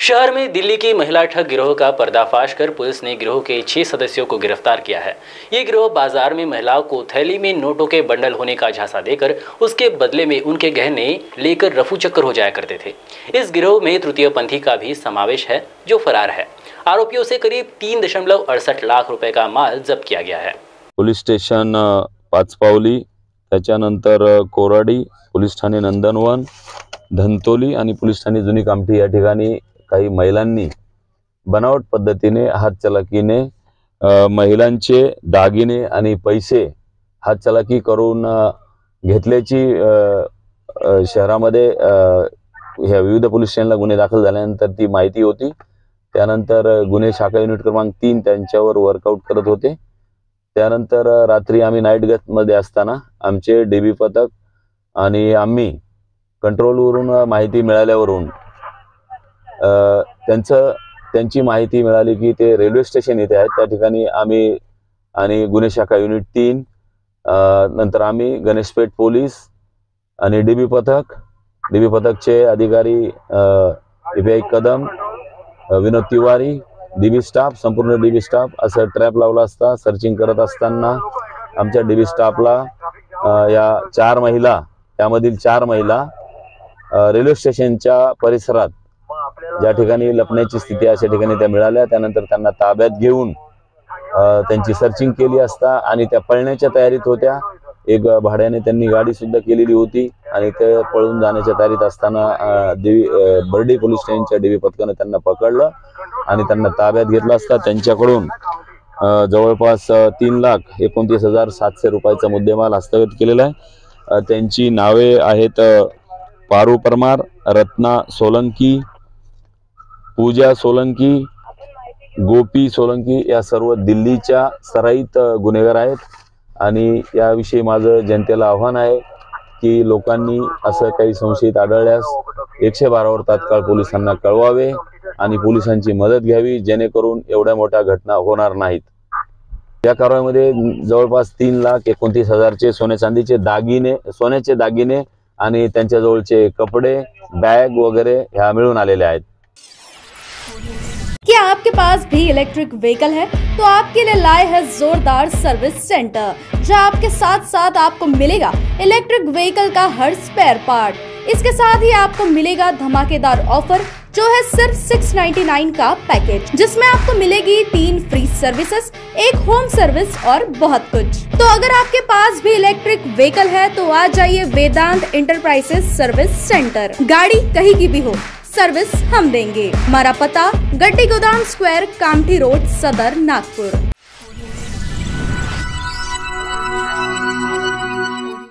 शहर में दिल्ली की महिला ठग गिरोह का पर्दाफाश कर पुलिस ने गिरोह के छह सदस्यों को गिरफ़्तार किया है। ये गिरोह बाज़ार में महिलाओं को थैली में नोटों के बंडल होने का झांसा देकर, उसके बदले में उनके गहने लेकर रफू चक्कर हो जाया करते थे। इस गिरोह में तृतीय पंथी का भी समावेश है, जो फरार है। आरोपियों से करीब तीन दशमलव अड़सठ लाख रुपए का माल जब्त किया गया है। Police station Pachpaoli Koradi, police Thane Nandanvan Dhantoli आणि पोलीस ठाणे जुनी कामठी या ठिकाणी काही महिलांनी बनावट पद्धतीने हातचलाकीने महिलांचे दागिने आणि पैसे हातचलाकी करून घेतल्याची शहरामध्ये ह्या विविध पोलीस स्टेशनला गुन्हे दाखल झाल्यानंतर ती माहिती होती. त्यानंतर गुन्हे शाखा युनिट क्रमांक तीन त्यांच्यावर वर्कआउट करत होते. त्यानंतर रात्री आम्ही नाईट गतमध्ये असताना आमचे डी बी पथक आणि आम्ही कंट्रोलवरून माहिती मिळाल्यावरून त्यांचं त्यांची माहिती मिळाली की ते रेल्वे स्टेशन इथे आहेत. त्या ठिकाणी आम्ही आणि गुन्हे शाखा युनिट तीन नंतर आम्ही गणेशपेठ पोलीस आणि डी बी पथक डी बी पथकचे अधिकारी E Kadam Vinod Tiwari D B staff संपूर्ण डीबी स्टाफ असं ट्रॅप लावला असता सर्चिंग करत असताना आमच्या डी बी स्टाफला या चार महिला त्यामधील चार महिला रेल्वे स्टेशनच्या परिसरात ज्या ठिकाणी लपण्याची स्थिती अशा ठिकाणी त्या मिळाल्या. त्यानंतर त्यांना ताब्यात घेऊन त्यांची सर्चिंग केली असता आणि त्या पळण्याच्या तयारीत होत्या. एक भाड्याने त्यांनी गाडी सुद्धा केलेली होती आणि ते पळून जाण्याच्या तयारीत असताना देवी बर्डी पोलीस स्टेशनच्या डीबी पथकाने त्यांना पकडलं आणि त्यांना ताब्यात घेतलं असता. त्यांच्याकडून जवळपास तीन लाख एकोणतीस हजार सातशे रुपयाचा मुद्देमाल हस्तगत केलेला आहे. त्यांची नावे आहेत पारू परमार रत्ना सोलंकी पूजा सोलंकी गोपी सोलंकी या सर्व दिल्लीच्या सराईत गुन्हेगार आहेत. आणि याविषयी माझं जनतेला आव्हान आहे की लोकांनी असं काही संशयित आढळल्यास एकशे बारावर तात्काळ पोलिसांना कळवावे आणि पोलिसांची मदत घ्यावी जेणेकरून एवढ्या मोठ्या घटना होणार नाहीत. या कारवाईमध्ये जवळपास तीन लाख एकोणतीस हजारचे सोने चांदीचे दागिने सोन्याचे दागिने कपडे, बैग वगैरह क्या आपके पास भी इलेक्ट्रिक व्हीकल है? तो आपके लिए लाए है जोरदार सर्विस सेंटर जहाँ आपके साथ साथ आपको मिलेगा इलेक्ट्रिक व्हीकल का हर स्पेयर पार्ट इसके साथ ही आपको मिलेगा धमाकेदार ऑफ़र जो है सिर्फ़ 699 का पैकेज जिसमें आपको मिलेगी तीन फ्री सर्विसेज़ एक होम सर्विस और बहुत कुछ। तो अगर आपके पास भी इलेक्ट्रिक व्हीकल है तो आ जाइए वेदांत इंटरप्राइजेस सर्विस सेंटर गाड़ी कहीं की भी हो सर्विस हम देंगे। हमारा पता, गड्डी गोदाम स्क्वायर कामठी रोड, सदर, नागपुर।